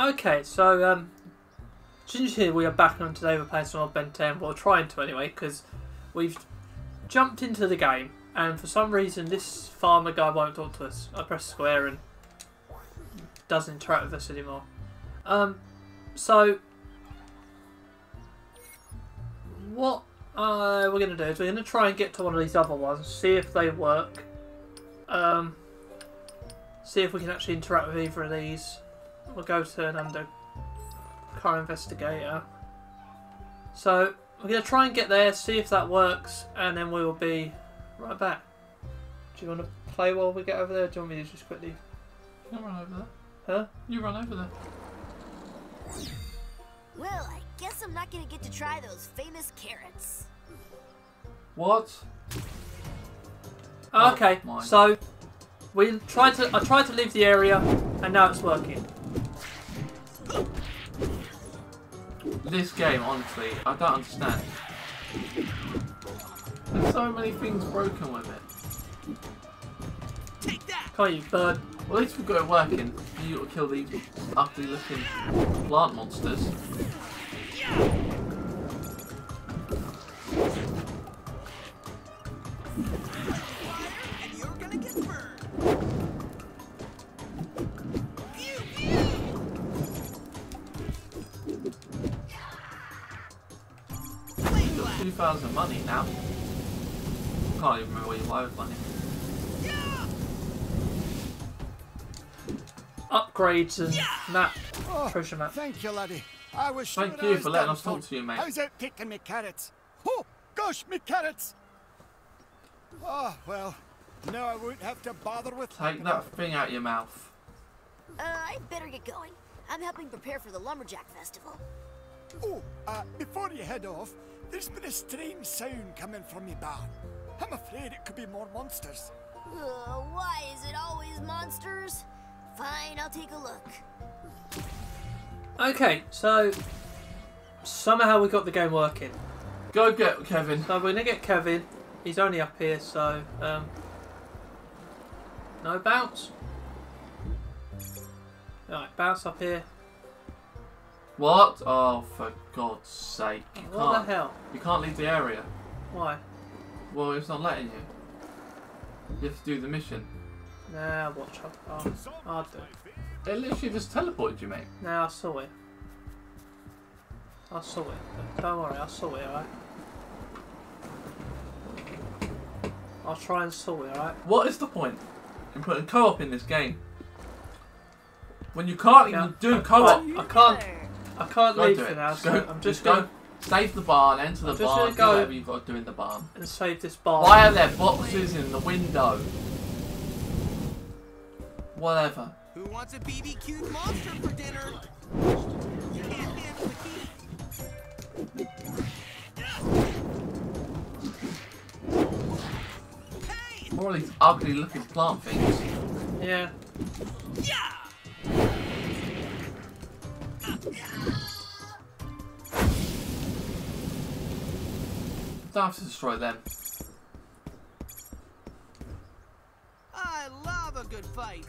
Okay, so um, since here we are back on today we're playing some more Ben 10, well trying to anyway, because we've jumped into the game and for some reason this farmer guy won't talk to us. I press square and doesn't interact with us anymore. Um, so what uh, we're going to do is we're going to try and get to one of these other ones, see if they work. Um, see if we can actually interact with either of these. We'll go to an under car investigator. So we're going to try and get there, see if that works, and then we will be right back. Do you want to play while we get over there? Do you want me to just quickly? You run over there. Huh? You run over there. Well, I guess I'm not gonna get to try those famous carrots. What? Oh, Oh, okay, mine. so we tried to. I tried to leave the area, and now it's working. This game, honestly, I don't understand. There's so many things broken with it. Come on, you bird. Well, at least we've got it working. You got to kill these ugly looking plant monsters. Upgrades and map, Oh, treasure map. thank you, laddie. I wish Thank you I was for letting us talk to you, mate. How's out taking me carrots? Oh, gosh, me carrots! Oh, well, now I won't have to bother with Take that thing out your mouth. Uh, I better get going. I'm helping prepare for the Lumberjack Festival. Oh, uh, before you head off, there's been a strange sound coming from me barn. I'm afraid it could be more monsters. Uh, why is it always monsters? Fine, I'll take a look. Okay, so somehow we got the game working. Go get Kevin. So we're gonna get Kevin. He's only up here, so um, no bounce. Right, bounce up here. What? Oh, for God's sake. You What can't. the hell? You can't leave the area. Why? Well, it's not letting you. You have to do the mission. Nah, watch out. Oh, I'll do. it. It literally just teleported you, mate. Nah, I saw it. I saw it. Don't worry, I saw it, alright? I'll try and saw it, alright? What is the point in putting co-op in this game? When you can't Yeah. even do co-op. I can't. I can't Go leave do for it. now, Just so go. I'm just just going Save the barn, enter the I'm just barn, gonna do go- whatever you've got to do in the barn. and save this barn. Why are there boxes in the window? Whatever. Who wants a BBQ monster for dinner? You can't handle the heat. Hey! More of these ugly looking plant things. Yeah. Yeah! Don't have to destroy them. A good fight.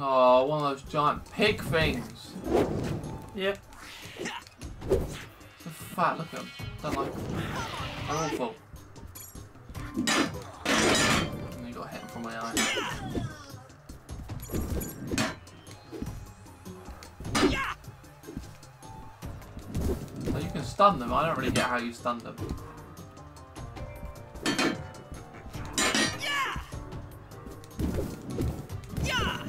Oh, one of those giant pig things. Yeah. They're fat, look at them. Don't like them. They're awful. And you got hit from my eye. Stun them. I don't really get how you stun them. Yeah! Yeah!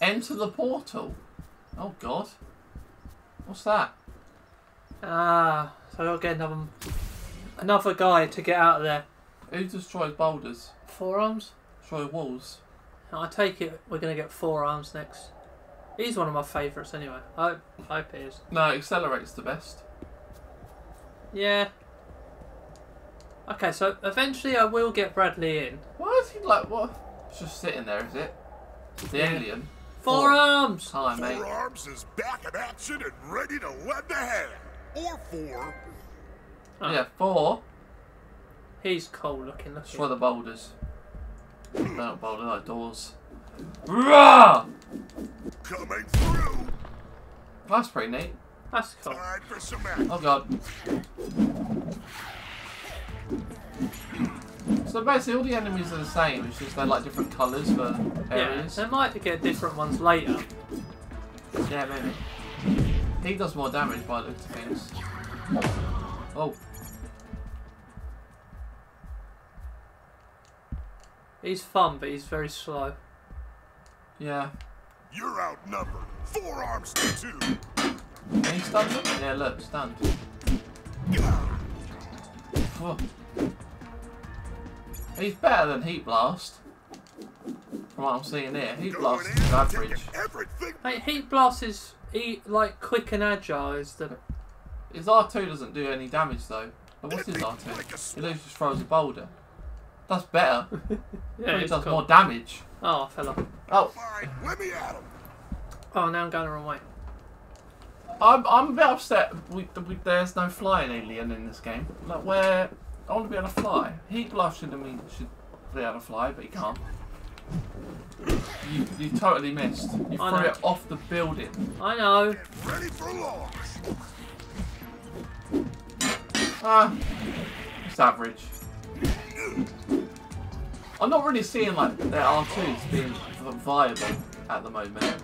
Enter the portal. Oh god. What's that? Ah, so I gotta get another another guy to get out of there. Who destroys boulders? Four Arms? Destroy walls. I take it we're gonna get Four Arms next. He's one of my favourites anyway. I hope, I hope he is. No, XLR8's the best. Yeah. Okay, so eventually I will get Bradley in. Why is he like what? It's just sitting there, is it? The Yeah. alien. Four Arms! Hi, mate. Four Arms is back in action and ready to lend a hand. Or four. Oh, Yeah, four. He's cool looking. That's Destroy at the boulders. They're not boulders, like doors. Rah! Coming through. That's pretty neat. That's cool. Time for some. Oh god. So basically all the enemies are the same, it's just they're like different colours for areas. Yeah, they might get different ones later. Yeah, maybe. He does more damage by the looks of things. Oh, He's fun, but he's very slow. yeah. You're outnumbered. Four arms to two. Can he stun them? Yeah, look, stunned. Oh. He's better than Heat Blast. From what I'm seeing here. Heat Going Blast is average. Hey, Heat Blast is he, like quick and agile. Is the His R2 doesn't do any damage though. But what's his R2? He literally just throws a boulder. That's better. yeah, he it's does cool. more damage. Oh, I fell off. Oh, Fine, let me at him. Oh, now I'm going the wrong way. I'm, I'm a bit upset. We, we, there's no flying alien in this game. Like where I want to be able to fly. Heat Blast should mean should be able to fly, but he can't. You, you totally missed. You I threw know. it off the building. I know. Ready for launch. Ah, it's average. I'm not really seeing like their R2s being viable at the moment.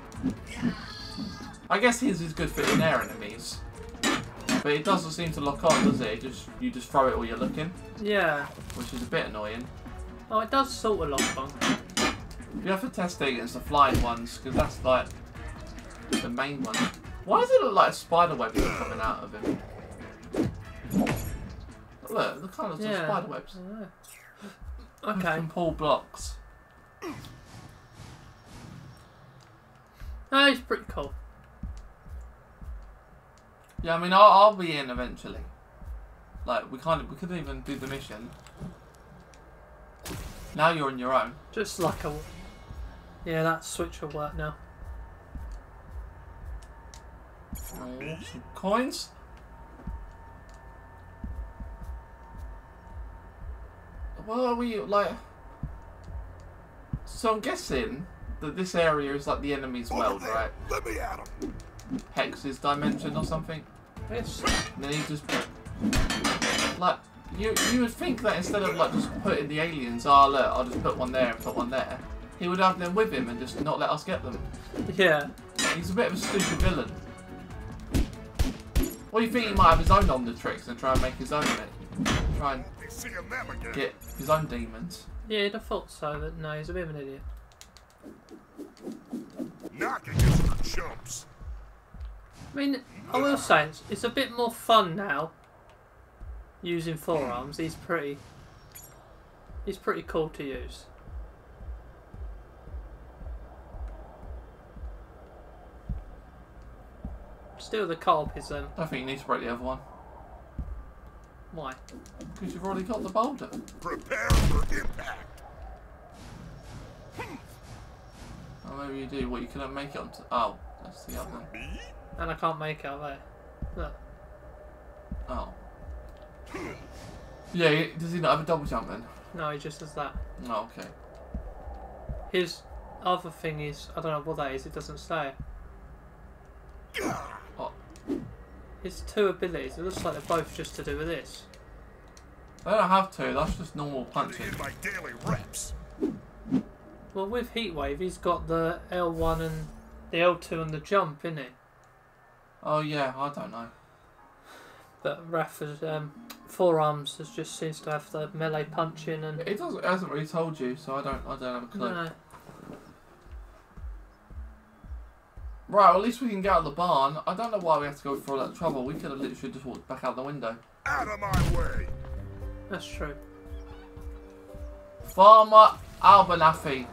I guess his is good for in air enemies, but it doesn't seem to lock on, does it? it just you just throw it while you're looking, Yeah. which is a bit annoying. Oh, it does sort of lock on. You have to test it against the flying ones because that's like the main one. Why does it look like a spider web coming out of him? Look, the colours Yeah. of spider webs. I Okay. can pull blocks. No, he's pretty cool. Yeah, I mean, I'll, I'll be in eventually. Like, we kind of, we couldn't even do the mission. Now you're on your own. Just like a. Yeah, that switch will work now. Some coins. Well, are we like? So I'm guessing that this area is like the enemy's Over world, there. right? Let me at him. Hex's dimension or something. Yes. Then he just like you you would think that instead of like just putting the aliens, oh look, I'll just put one there and put one there. He would have them with him and just not let us get them. Yeah. He's a bit of a stupid villain. What do you think he might have his own Omnitrix and try and make his own it? Try and Be seeing them again. get his own demons. Yeah, you'd have thought so, but no, he's a bit of an idiot. Knocking is for chumps. I mean, I will say it's, it's a bit more fun now. Using Four Arms, he's pretty. He's pretty cool to use. Still, the co-op is um. I think you need to break the other one. Why? Because you've already got the boulder. Prepare for impact. Or maybe you do what you couldn't make it onto. Oh, that's the other one. Me? And I can't make out there. Look. Oh. Yeah, does he not have a double jump then? No, he just does that. Oh, okay. His other thing is, I don't know what that is, it doesn't say. What? His two abilities, it looks like they're both just to do with this. They don't have to, that's just normal punching. my daily reps. Well, with Heatwave, he's got the L1 and the L2 and the jump, isn't it? Oh, yeah, I don't know. But Rafa's um, Four Arms has just seems to have the melee punching and. It doesn't. It hasn't really told you, so I don't. I don't have a clue. No, Right. Well, at least we can get out of the barn. I don't know why we have to go through all that trouble. We could have literally just walked back out the window. Out of my way. that's true. Farmer Abernathy.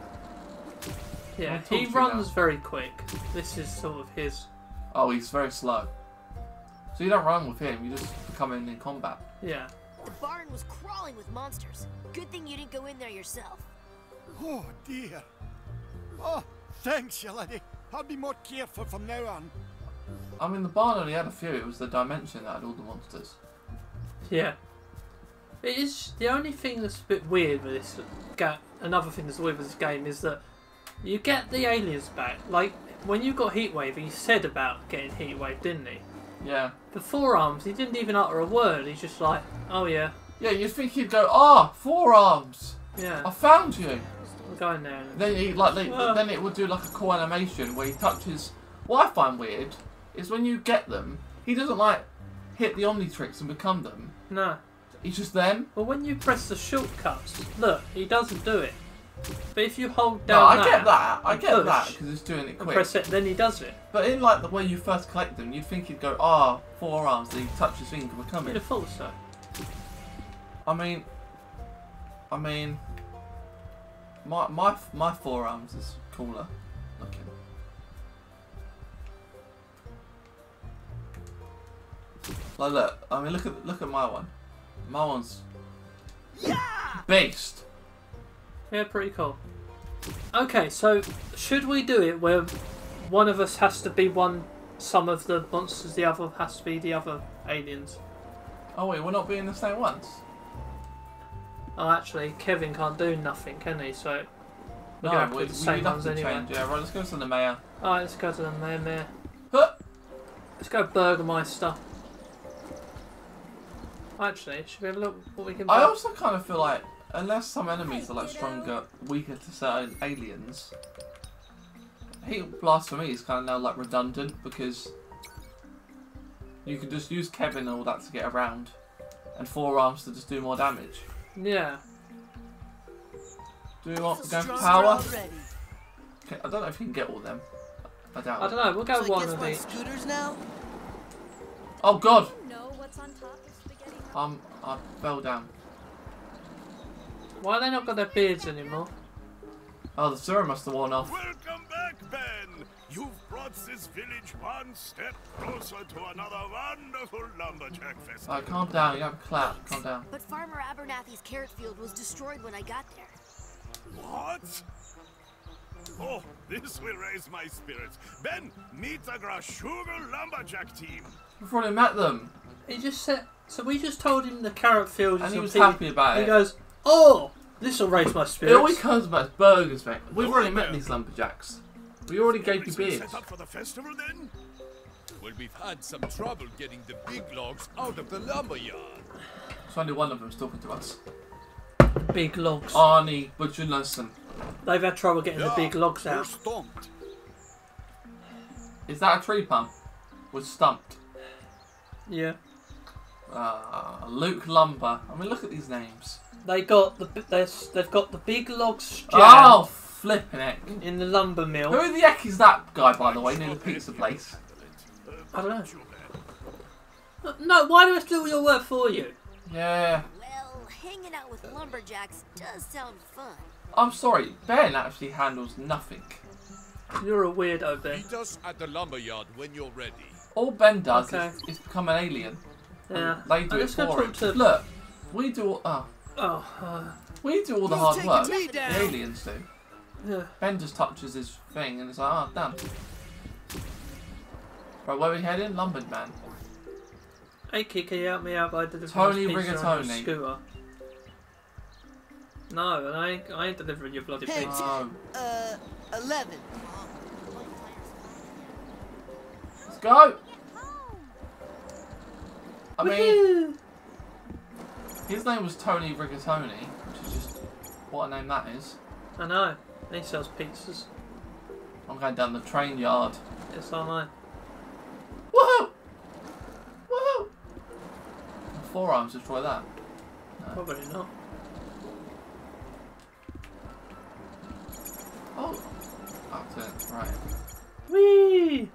Yeah, he runs now. very quick. This is sort of his. Oh, he's very slow. So you don't run with him. You just come in in combat. Yeah. The barn was crawling with monsters. Good thing you didn't go in there yourself. Oh dear. Oh, thanks, you lady. I'll be more careful from now on. I mean, the barn only had a few. It was the dimension that had all the monsters. Yeah. It is the only thing that's a bit weird with this ga Another thing that's weird with this game is that you get the aliens back. Like when you got Heatwave, he said about getting Heatwave, didn't he? Yeah. The Four Arms, he didn't even utter a word. He's just like, oh yeah, Yeah, you'd think he'd go, ah, Four Arms! Yeah. I found you! I'm going there. Then he like they, Ah. then it would do like a cool animation where he touches. What I find weird is when you get them, he doesn't like hit the Omnitrix and become them. No. He's just them. Well, when you press the shortcuts, look, he doesn't do it. But if you hold No, down I get that. I get that because it's doing it quick. press it, then he does it. But in like the way you first collect them, you'd think he'd go, ah, Four Arms. Then he touches things and become You'd it. have thought so. I mean, I mean, my my my Four Arms is cooler looking. Like look, I mean look at look at my one. My one's yeah! beast. Yeah, pretty cool. Okay, so should we do it where one of us has to be one some of the monsters, the other has to be the other aliens? Oh wait, we're not being the same ones. Oh, actually, Kevin can't do nothing, can he? So we're gonna have to we, do the we same ones anyway. change. Yeah, right. Let's go to the mayor. Alright, let's go to the mayor, mayor. Huh. Let's go Burgermeister. Actually, should we have a look what we can I also kind of feel like unless some enemies are like stronger, weaker to certain aliens, Heat Blast for me is kind of now like redundant because you can just use Kevin and all that to get around, and Four Arms to just do more damage. Yeah. Do we want to go for power? Okay, I don't know if you can get all them. I doubt I it. don't know, we'll go So one guess of we're scooters now? Oh god! know what's on top of spaghetti? Um, I fell down. Why have they not got their beards anymore? Oh, the serum must have worn off. Welcome back, Ben. You've brought this village one step closer to another wonderful lumberjack festival. Alright, calm down. You have a clap. Calm down. But Farmer Abernathy's carrot field was destroyed when I got there. What? Oh, this will raise my spirits. Ben, meet the Grashugal lumberjack team. We've already met them. He just said. So we just told him the carrot field is And he was happy about it. He goes, "Oh, this will raise my spirits." It always comes about burgers, mate. We've already met these lumberjacks. We already gave you Is we beers. set up for the festival then? Well, we've had some trouble getting the big logs out of the lumberyard. It's only one of them's talking to us. Big logs. Arnie Butchernussen. They've had trouble getting the big logs We're out. stumped. Is that a tree pump? Was stumped. Yeah. Uh, Luke Lumber. I mean, look at these names. They got the bi- they're- they've got the big logs jammed Oh, flipping heck. in the lumber mill. Who the heck is that guy, by the way, near the pizza place? I don't know. No, why do I have do all your work for you? Yeah. Well, hanging out with lumberjacks does sound fun. I'm sorry, Ben actually handles nothing. You're a weirdo, Ben. Meet us at the lumberyard when you're ready. All Ben does Okay. is, is become an alien. Yeah. They do I'm it for him. to. Look, we do all, oh, Oh, uh, we do all the hard work. The aliens do. Yeah. Ben just touches his thing and it's like, ah, done. Right, where are we heading? Lumbered man. Hey, Kiki, help me out by delivering Tony this pizza on your Rigatoni. scooter. No, I ain't, I ain't delivering your bloody Hey, pizza. Oh, Uh, 11. let's go! I mean, his name was Tony Rigatoni, which is just what a name that is. I know. He sells pizzas. I'm going down the train yard. Yes, I know. Woohoo! Woohoo! Four Arms destroy that. Probably not. Oh, that's it. Right. Whee!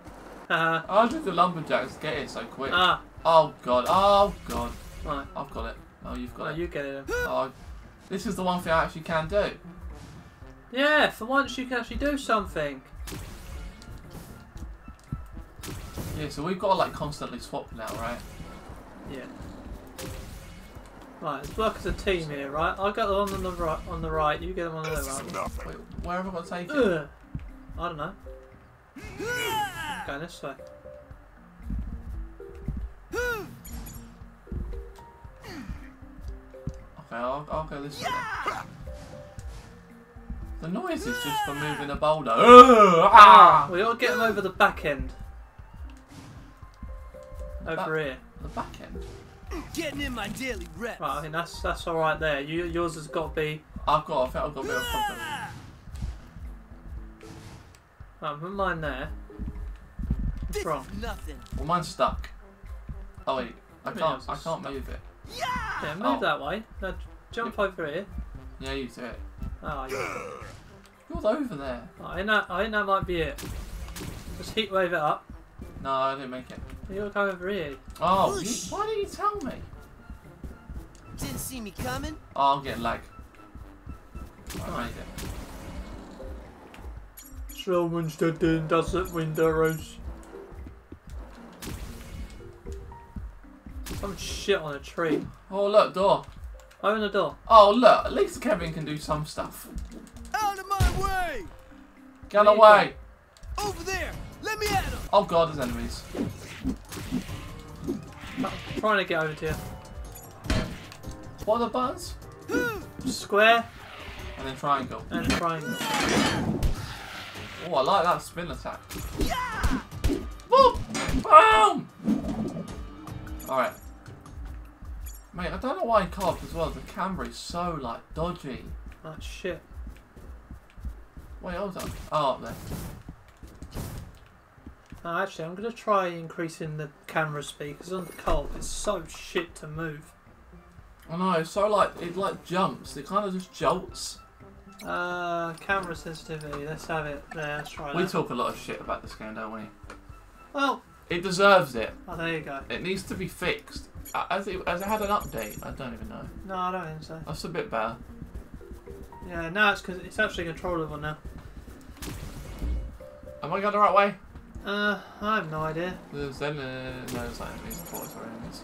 Haha. How did the lumberjacks get here so quick? ah, Oh god. Oh god. right. I've got it. Oh, you've got No, it. you get it. Oh, this is the one thing I actually can do. Yeah, for once you can actually do something. Yeah, so we've got to like constantly swap now, right? Yeah. Right, let's work as a team here, right? I got the one on the right, on the right. You get the one on the right. Wait, where have I got to take it? I don't know. Go this way. Okay, I'll, I'll go this way then. The noise is just for moving a boulder. Ah! We gotta get him over the back end. Over Back- here. The back end. Getting in my daily reps. Right, I think that's that's all right there. You, yours has got to be. I've got, I think I've got a bit of a problem. Right, put mine there. This wrong? nothing. Well, mine's stuck. Oh wait, I can't, I can't stuck. move it. Yeah, move Oh. that way. Now jump over here. Yeah, you do it. Oh, yeah. Yours over there. Oh, I think that I think that might be it. Just heat wave it up. No, I didn't make it. You gotta go over here. Oh, you, why didn't you tell me? Didn't see me coming. Oh, I'm getting lag. I made it. Someone's dead in doesn't windows. Some shit on a tree. Oh look, door. Open the door. Oh look, at least Kevin can do some stuff. Out of my way! Get Where you away! Over there! Let me at him! Oh god, there's enemies. I'm trying to get over to you. What are the buttons? Square And then triangle. and triangle. Oh, I like that spin attack. Yeah! Boom! Boom! Alright. Mate, I don't know why in co-op as well, the camera is so, like, dodgy. Oh shit. Wait, hold on. Oh, up there. Oh, actually, I'm gonna try increasing the camera speed because on the cold it's so shit to move. I know, it's so, like, it, like, jumps. It kind of just jolts. Uh, camera sensitivity. Let's have it there. Let's try We that. talk a lot of shit about this game, don't we? Well, It deserves it. oh, there you go. It needs to be fixed. Uh, Has it, has it had an update? I don't even know. No, I don't think so. That's a bit better. Yeah, now it's because it's actually controllable now. Am I going the right way? Uh, I have no idea. There's then uh, no, there's not enemies. I thought enemies.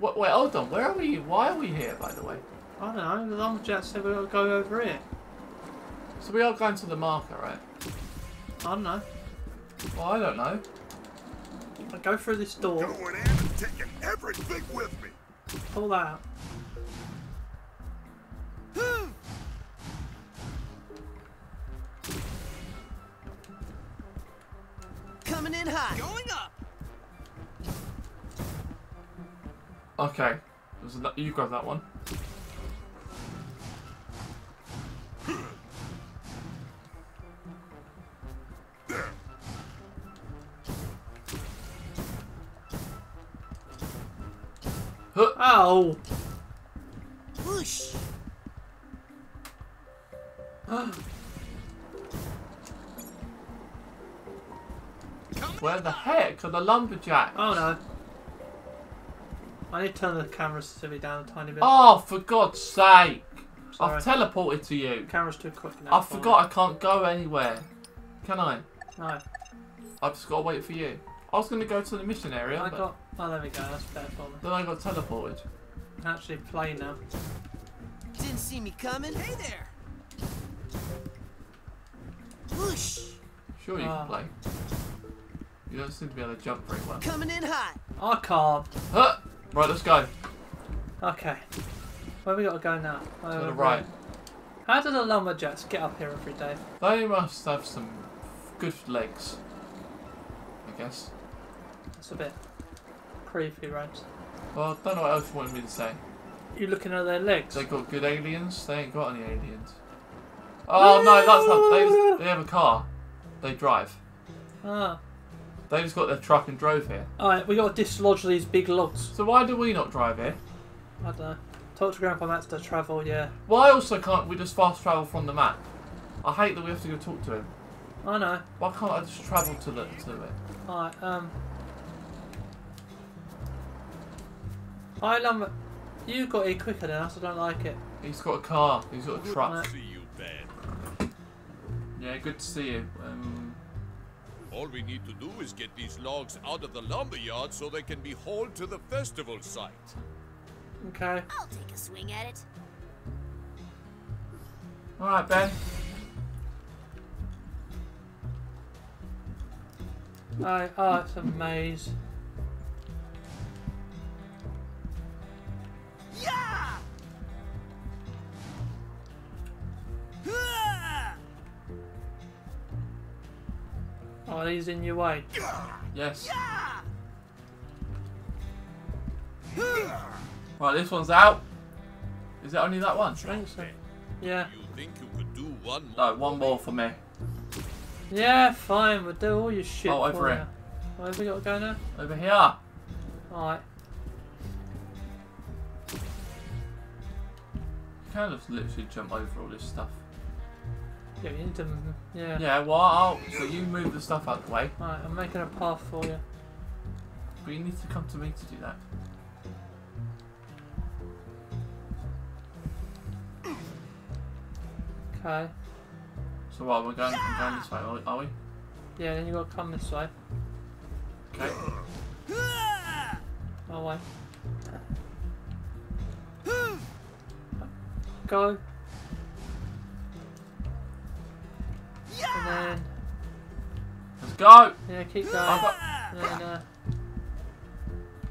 What, wait, hold on. Where are we? Why are we here, by the way? I don't know. The long lumberjack said we to go over here. So we are going to the marker, right? I don't know. Well, I don't know. I go through this door. Going in and taking everything with me. Pull that. Coming in hot. Going up. Okay. You grab that one. Whoosh. Where the heck are the lumberjacks? Oh no. I need to turn the camera sensitivity down a tiny bit. Oh, for God's sake! Sorry. I've teleported to you. The camera's too quick now. I forgot I can't go anywhere. Can I? No, I've just got to wait for you. I was going to go to the mission area, I but got. Oh, there we go. That's better for me. then I got teleported. I can actually play now. Didn't see me coming. Hey there. Whoosh. Sure, you Ah. can play. You don't seem to be able to jump very well. Coming in hot. I can't. Huh! Right, let's go. Okay. Where we got to go now? To the right. How do the lumberjacks get up here every day? They must have some good legs. I guess. That's a bit creepy, right? Well, I don't know what else you wanted me to say. You looking at their legs? They got good aliens? They ain't got any aliens. Oh no, that's not. They, they have a car. They drive. Ah. They just got their truck and drove here. Alright, we got to dislodge these big logs. So why do we not drive here? I don't know. Talk to Grandpa Max to travel, yeah. Why also can't we just fast travel from the map? I hate that we have to go talk to him. I know. Why can't I just travel to the to it? Alright, um. Hi, lumber. You got here quicker than us, I don't like it. He's got a car. He's got a truck. See you, Ben. Yeah, good to see you. Um, All we need to do is get these logs out of the lumberyard so they can be hauled to the festival site. Okay. I'll take a swing at it. all right, Ben. Alright, oh, it's a maze. In your way. Yes. Right, this one's out. Is it only that one? I so. Yeah. You think you could do one more? No, one more for me. Yeah, fine. We'll do all your shit. Oh, over here. Where have we got to go now? Over here. Alright. You can just literally jump over all this stuff. Yeah, we need to. Yeah. Yeah, well, I'll, so you move the stuff out the way, Alright, I'm making a path for you. but you need to come to me to do that. Okay. So what, we're going, we're going this way, are we-? Yeah, then you got to come this way. Okay. My way. Go. Go! yeah, keep going. I've got, And then, uh,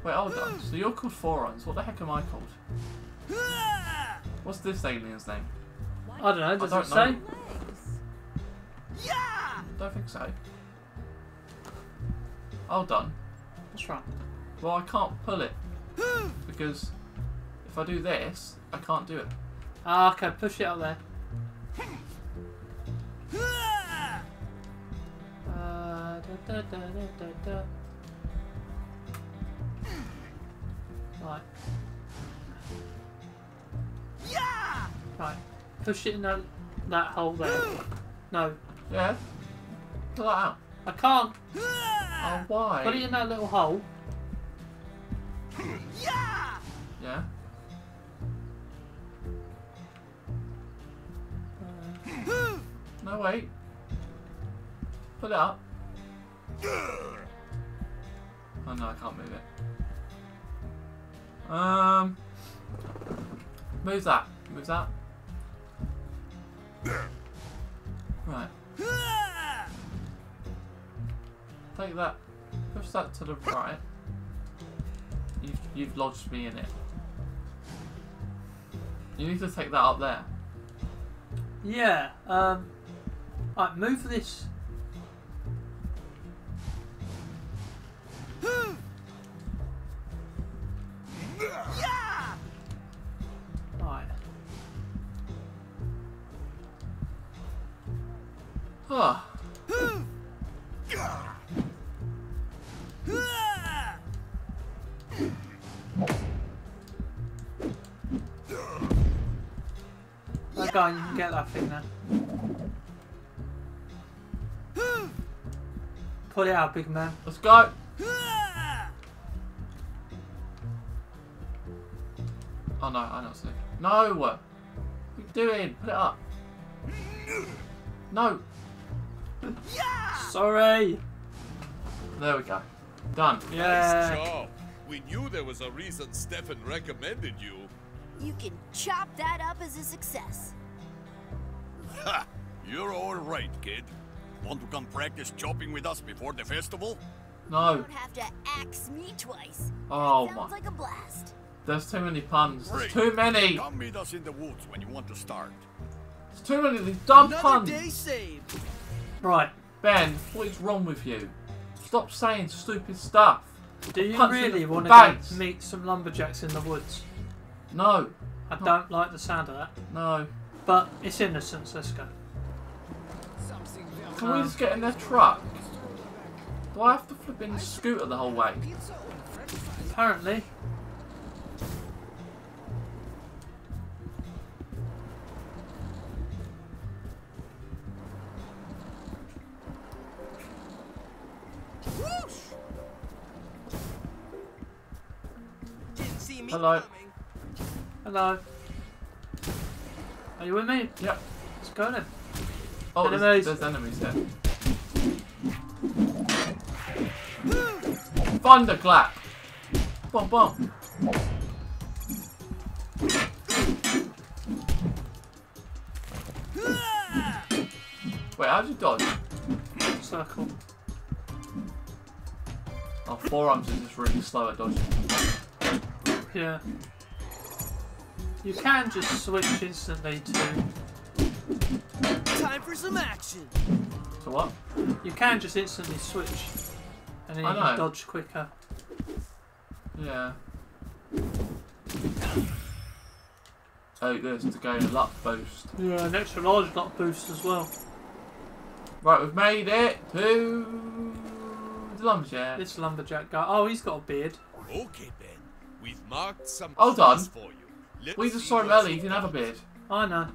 wait, hold on. So you're called Four Arms. What the heck am I called? What's this alien's name? I don't know, does don't it say? know. Don't think so. Hold on. What's wrong? Well, I can't pull it. Because if I do this, I can't do it. Ah, okay, push it up there. Da, da, da, da, da. Right. Right. Push it in that, that hole there. No, Yeah? Pull that out. I can't. Oh, why? Put it in that little hole. Yeah? Yeah. No, wait. Put it up. Oh no, I can't move it. Um, move that. Move that. Right. Take that. Push that to the right. You've, you've lodged me in it. You need to take that up there. Yeah. Um. Right, move this. That guy, you can get that thing now. Pull it out, big man. Let's go. Oh no, I don't see. No! What are you doing? Put it up. No! Sorry. There we go. Done. Nice Yeah. job. We knew there was a reason Stefan recommended you. You can chop that up as a success. Ha! You're all right, kid. Want to come practice chopping with us before the festival? No. You Don't have to axe me twice. Oh Sounds my. like a blast. There's too many puns. There's too many. Come meet us in the woods when you want to start. There's too many of these dumb Another puns. day saved. Right. Ben, what is wrong with you? Stop saying stupid stuff. Do you Punch really want to meet some lumberjacks in the woods? No. I don't like the sound of that. No. But it's innocence. Let's go. Can we just get in their truck? Do I have to flip in the scooter the whole way? Apparently. Whoosh! Didn't see me Hello. Hello. Are you with me? Yep. Let's go then. Oh, there's, Enemies. there's enemies here. Thunderclap! Boom, boom. Wait, how'd you dodge? Circle. Our Four Arms are just really slow at dodging. Yeah. You can just switch instantly to. Time for some action. So So what? You can just instantly switch, and then you I can know. dodge quicker. Yeah. Oh, this to gain a luck boost. Yeah, an extra large luck boost as well. Right, we've made it to the lumberjack. This lumberjack guy. Oh, he's got a beard. Okay, Ben. We've marked some Hold trees on. for you. Let's We just saw him what's earlier. He didn't have a beard. I know.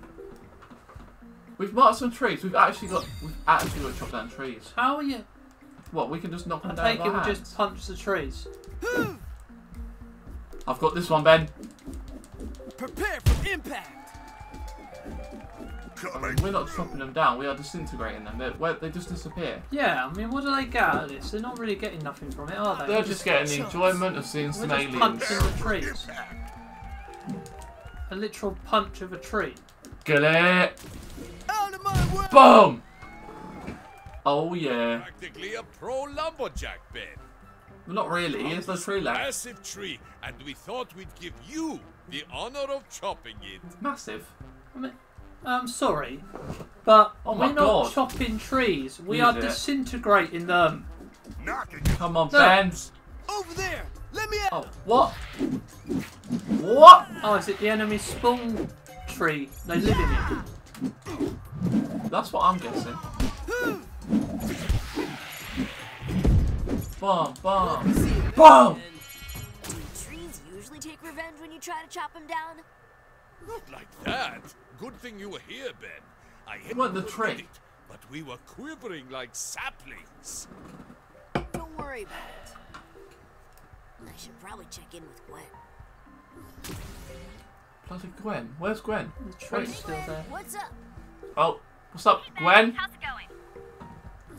We've marked some trees. We've actually got. We've actually got to chop down trees. How are you? What? We can just knock I them down take with it our we just punch the trees. I've got this one, Ben. Prepare for impact. I mean, we're not chopping them down. We are disintegrating them. They're, they just disappear. Yeah, I mean, what do they get out of this? They're not really getting nothing from it, are they? They're just getting the enjoyment of seeing We're some just aliens. punching the trees. A literal punch of a tree. Get it? Out of my way. Boom! Oh yeah. Practically a pro lumberjack, Ben. Well, not really. It's the tree left. Massive tree, and we thought we'd give you the honor of chopping it. Massive. I mean, I'm um, sorry, but Oh we're not God. chopping trees. We Use are it. disintegrating them. Come on, No. Ben. Over there. Let me out. Oh, what? What? Oh, is it the enemy spawn tree? They live in it. That's what I'm guessing. Bomb, bomb, bomb! Do trees usually take revenge when you try to chop them down? Not like that. Good thing you were here, Ben. I hate What, the to tree? it, but we were quivering like saplings. Don't worry about it. I should probably check in with Gwen. Bloody Gwen. Where's Gwen? The tree's still there. What's up? Oh, what's up, Gwen? How's it going?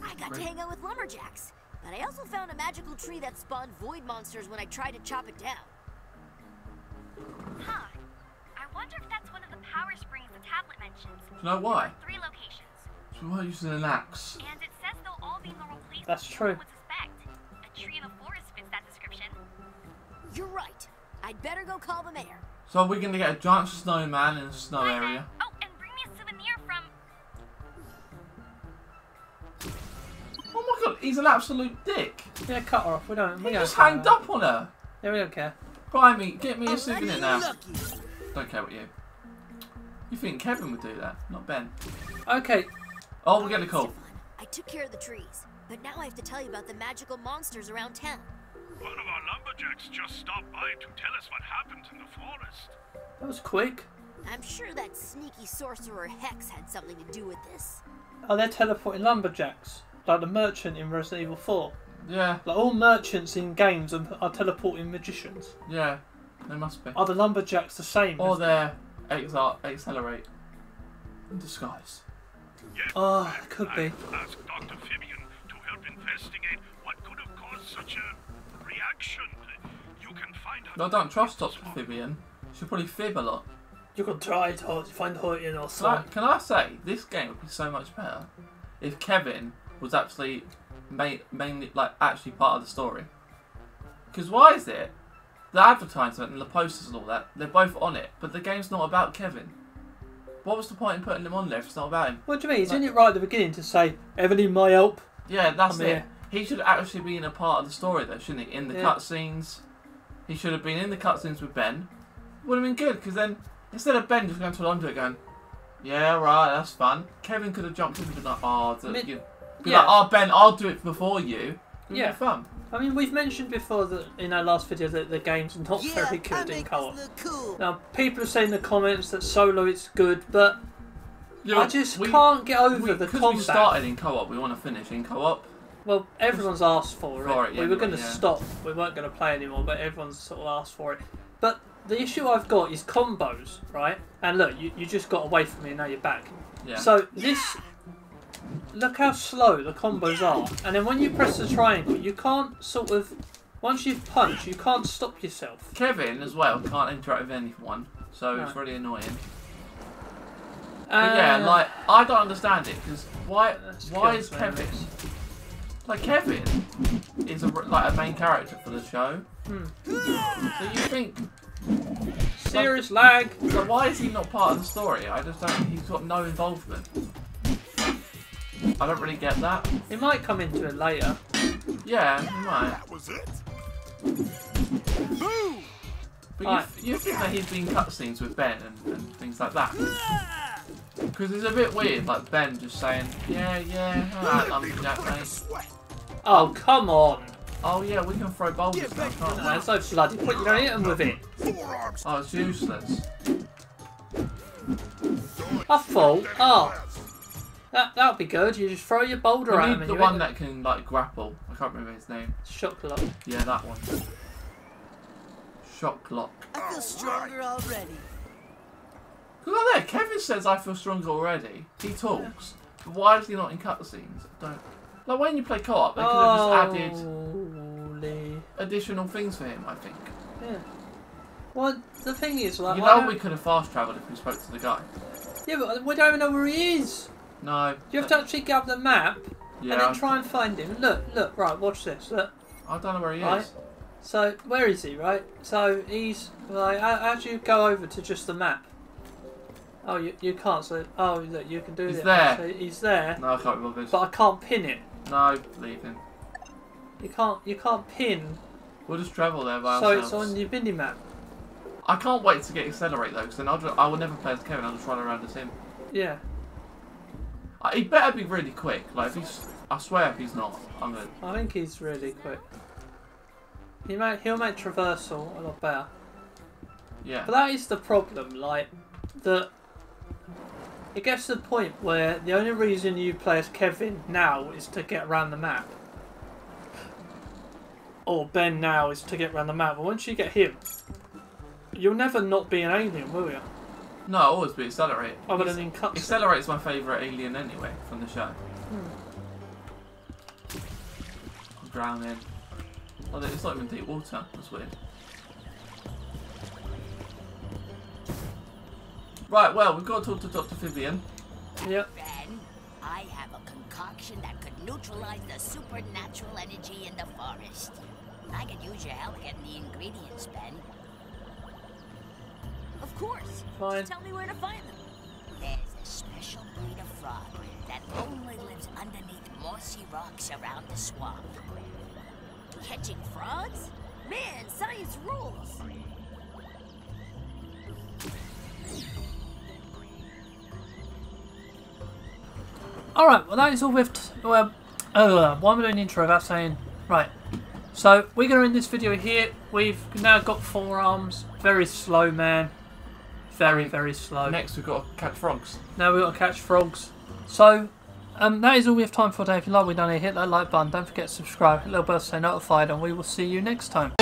I got to hang out with lumberjacks, but I also found a magical tree that spawned void monsters when I tried to chop it down. Huh. I wonder if that's one of the power springs the tablet mentions. Do you know why? Three locations. So we weren't using an axe. And it says they'll all be normal places That's true. would suspect. A tree in the forest fits that description. You're right. I'd better go call the mayor. So we're going to get a giant snowman in a snow Bye, area? Ben. Oh, and bring me a souvenir from. Oh my god, he's an absolute dick. Yeah, cut her off. We don't. We He don't just care hanged about up on her. Yeah, we don't care. Buy me, get me a I'm souvenir now. lucky. Don't care what you. You think Kevin would do that, not Ben? Okay, Oh, we get a call. I took care of the trees, but now I have to tell you about the magical monsters around town. One of our lumberjacks just stopped by to tell us what happened in the forest. that was quick. I'm sure that sneaky sorcerer Hex had something to do with this. Oh, they're teleporting lumberjacks, like the merchant in Resident Evil 4. Yeah, Like all merchants in games are, are teleporting magicians. yeah, they must be. Are the lumberjacks the same? Or they're exar- XLR8 in disguise. Yes, Oh, it could I be. asked Dr. Fibian to help investigate what could have caused such a reaction. You can find out. No, I don't trust Dr. Fibian. She'll probably fib a lot. You can try to find her in or Can I, can I say, this game would be so much better if Kevin was actually ma- mainly, like, actually part of the story. Because why is it the advertisement and the posters and all that, they're both on it, but the game's not about Kevin? What was the point in putting him on there if it's not about him? What do you mean? Isn't it right at the beginning to say, ever need my help? Yeah, that's I'm it. here. He should actually be in a part of the story, though, shouldn't he? In the Yeah. cutscenes. He should have been in the cutscenes with Ben. Would have been good, because then, instead of Ben just going to the laundry going, yeah, right, that's fun, Kevin could have jumped in and been like, oh, the, I you, be yeah. like, oh, Ben, I'll do it before you. It Yeah. be fun. I mean, we've mentioned before that in our last video that the game's not Yeah, very good in co-op. cool. Now, people are saying in the comments that solo it's good, but Yeah, I just we- can't get over we, the 'cause combat. we started in co-op, we want to finish in co-op. Well, everyone's asked for it. For it, we were going to yeah. stop. We weren't going to play anymore, but everyone's sort of asked for it. But the issue I've got is combos, right? And look, you, you just got away from me and now you're back. Yeah. So this, look how slow the combos are. And then when you press the triangle, you can't sort of, once you've punched, you can't stop yourself. Kevin, as well, can't interact with anyone, so it's really annoying. But yeah, Uh, like, I don't understand it, because why, why is Kevin... enemies. Like Kevin is a, like a main character for the show. Hmm. So you think, Serious lag. so why is he not part of the story? I just don't. He's got no involvement. I I don't really get that. He might come into it later. Yeah, you might. That was it? Boo! But Alright. you, you think that he's been cutscenes with Ben and, and things like that. Because it's a bit weird, like Ben just saying, yeah, yeah, alright, lumberjack, mate. Oh, come on. Oh yeah, we can throw boulders now, can't we? it's so bloody quick. You don't hit him with it. Oh, it's useless. I thought, oh, that that would be good. You just throw your boulder We at him need and the one that can, like, grapple. I can't remember his name. the Shock Rock. Yeah, that one. Shock Rock. I feel stronger already. Look at that, Kevin says I feel stronger already. He talks. But why is he not in cutscenes? Don't... Like, when you play co-op, they could have just added Holy. additional things for him, I think. Yeah. Well, the thing is, like, You know don't- we could have fast travelled if we spoke to the guy. yeah, but we don't even know where he is. No. You have to actually grab the map Yeah, and then try and find him. Look, look, right, watch this. Look. I don't know where he Right. is. So, where is he, right? So, he's, like, as you go over to just the map. Oh, you, you can't, so, oh, look, you can do He's that. there. So he's there, No, I can't remember. but I can't pin it. No, leave him. You can't, you can't pin, We'll just travel there by so ourselves. it's on your mini map. I can't wait to get XLR8 though, because then I'll just, I will never play as Kevin. I'll just run around as him. Yeah. Uh, he better be really quick. Like if he's, I swear if he's not, I'm gonna. I think he's really quick. He may, he'll make traversal a lot better. Yeah. But that is the problem, like, that it gets to the point where the only reason you play as Kevin now is to get around the map. Or Ben now is to get around the map. But once you get him, you'll never not be an alien, will you? No, I'll always be XLR8. Other than in cutscenes. XLR8's my favourite alien anyway from the show. Hmm. I'm drowning. Oh, it's not even deep water. That's weird. Right, well, we've got to talk to Dr. Vivian. Yep. Ben, I have a concoction that could neutralize the supernatural energy in the forest. I could use your help getting the ingredients, Ben. Of course. Fine. Just tell me where to find them. There's a special breed of frog that only lives underneath mossy rocks around the swamp. Catching frogs? Man, science rules. Alright, well that is all we've... Well, uh, why am I doing the intro without saying... Right. So, we're going to end this video here. We've now got Four Arms. Very slow, man. Very, very slow. Next, we've got to catch frogs. Now we've got to catch frogs. So, um, that is all we have time for today. If you like what we've done here, hit that like button. Don't forget to subscribe, hit little bell to stay notified, and we will see you next time.